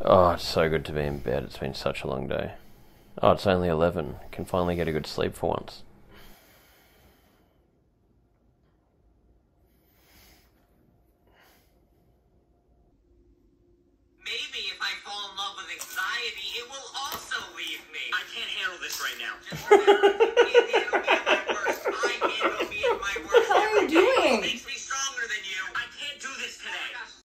Oh, it's so good to be in bed. It's been such a long day. Oh, it's only 11. Can finally get a good sleep for once. Maybe if I fall in love with anxiety, it will also leave me. I can't handle this right now. Just remember, me and the at my worst. I'm me at my worst. How are you doing?